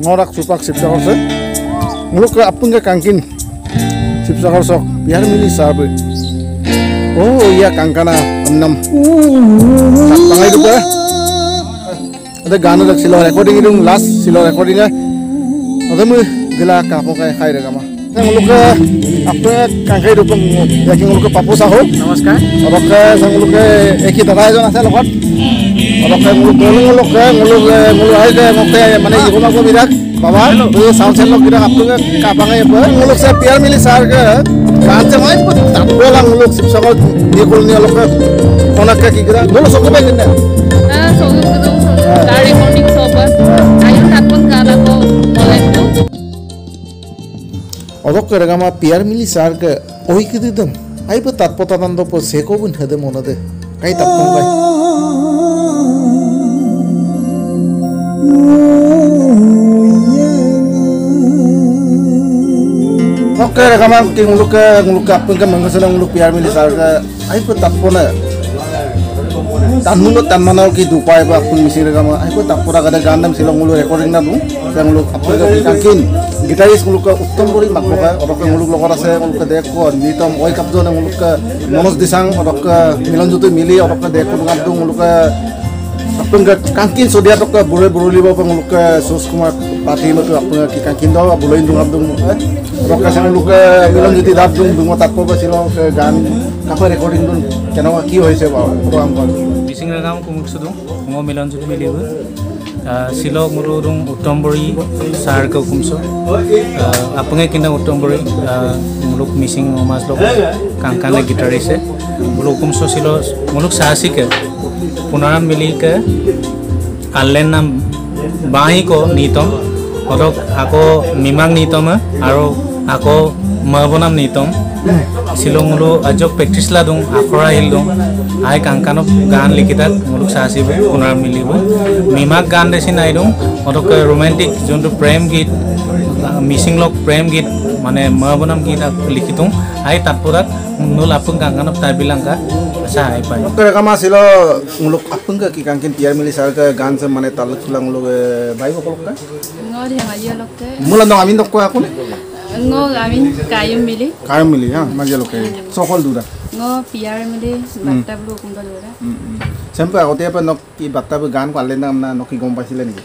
ngorak supak sipsakor se muluk ke apun ke kangkin sipsakor sok biar mili sabe oh iya kangkana enam pangai itu ke ada ganu dak silo recording itu last silo recording ada mu gila kapok kayak khai rekama sang muluk ke apa kangkai itu yakin muluk ke papu saho নমস্কাৰ অলপ sang muluk ke eki দাদা এজন আছে লগত অবক্ষ ৰেগামা পিয়াৰ মিলি চাৰ্গ ঐকিদম আইব তাৎপতা দান্দ চেকবিন হেদে মনতে। কাই তাৎপ Oke, rekaman king nguluk ke nguluk ke apa ke mengkesana nguluk biar milih ke ai pe tat pon tan mulut tan mana ki dupai ba pun misi regama ai pe tat pora kada gandam silong nguluk recording na bu yang nguluk apa ke kangkin gitaris nguluk ke uttom buri mak boka orok ke nguluk lokor ase nguluk ke deko nitom oi kapjo na nguluk ke monos disang orok ke milan jutu mili orok ke deko ngabdu nguluk ke আপোনালোকে কাংকিন চদিয়াটক বুড়ে বুড়লিব আপোনালোকে সুৰজ কুমাৰ পাতি মতো আপোনাৰ কি কাংকিন দাও বুলৈ ডুঙাব দুং ৰকেশন লোকে মিলন যদি দাব দুং ডুঙো তাত পাব পাইছিল গান কাষৰ ৰেকৰ্ডিং দুং কেনেকুৱা কি হৈছে বাৰু মিচিং ৰাগাম কুমুকছো দুং মই মিলন যদি মিলিব ছিল মোৰ দুং উত্তম বৰী ছাৰ কেও কুমছো আপোনাৰ কিন্তু উত্তম বৰী মোলোক মিচিং মাছ লগ কাংকানে গীটাৰ আহিছে মোলোক কুমছো ছিল মোলোক চাহ আছিল পুনৰাম মিলিকে আনলেন নাম বাঁহিক নিতম সদক আকৌ মিমাং নিতম আৰু আকৌ মহাবনাম নিতম শিলং মুলু আজক প্ৰেক্টিচ লাদুং আখৰা আহিল দুং আই কাংকানক গান লিখিতাত মুলুক চাচিব পুনৰ মিলিব। মিমাক গান দেচি নাই দিওঁ অতকে ৰোমেণ্টিক যোনটো প্ৰেম গীত মিচিং লগ প্ৰেম গীত মানে মহাবনাম গীত লিখি দিওঁ আই তাতপৰাত নুল আপুং কাংকানক তাই বিলাংকা আচ্ছা আই পাই apun ke ki kangkin tiar mili sar ke gan se mane taluk sulang nguluk bai ko kolok ka ngor he ngaji lokte কায়ম মিলি লোকে চকল দুটা চেম্পু আগতে কি বাৰ্তা গান পালে না কি গম পাইছিলে নেকি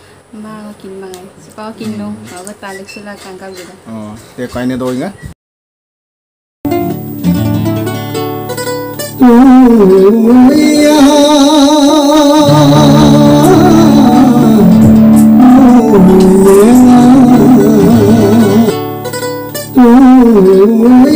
কিনো কিনো অঁ we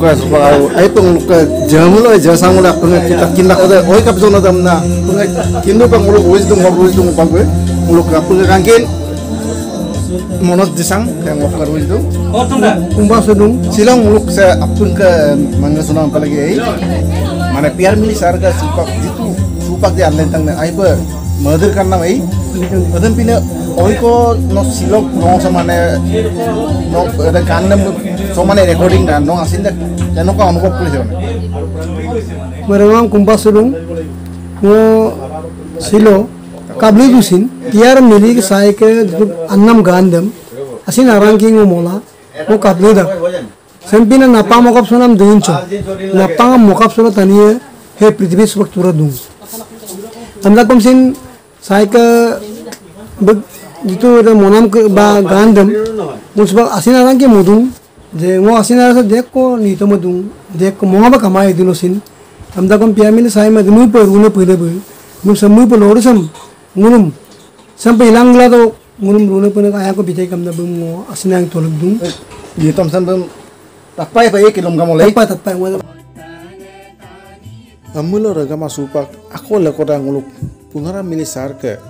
luka suka au ai peng luka jamula ja samula peng kita kinda kota oi kapso nada tamna peng kindu wis dong hok wis dung pang Muluk kap peng kangkin? Monot disang kayak ngokar wis dong oh tungga silang muluk seapun apun ke mangga sunang palagi ai eh? mana piar milih sarga supak itu. Supak di online tang ai ber mother kan nam eh? ai adam pina oi ko no silok no sama ne no ada kanam nam so mane recording na no asin da jano ka অনুভব করেছে meremang kumba sudung ngo silo kabli dusin tiar milik sai ke annam gandam asin arang ki ngo mola ngo kabli da sempina napa mokap sonam duncho napa mokap sona taniye he prithvi subak tura dung tamda komsin sai ke beg itu ada monam ke ba je ngo asina sa dekko ni to madung dekko mo ba kamai dino sin tam da kom piamin sai ma dinu pe rune pe lebu mu sam mu pe lor sam ngunum sam pe langla to ngunum rune pe ka ya ko bitai kam da bum ngo asina ang tolak dung ye tam sam bum takpai pa ye kilom kam olai takpai takpai ngo amulo raga masupak aku lekora nguluk punara milisar ke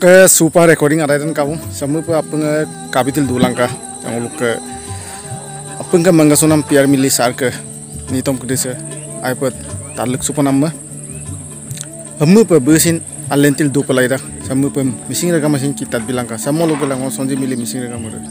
Oke, super recording ada dan kamu. Semua apa apa nggak eh, kabitil dulang langkah. yang lu ke apa nggak mangga PR milih mili sar ke, ni tom kede se, iPad super nama. Semua pun bersin alentil dua pelajar. dah. Semua pun missing rekam mesin kita bilang ka, semua lu bilang mau sonji milih missing rekam udah.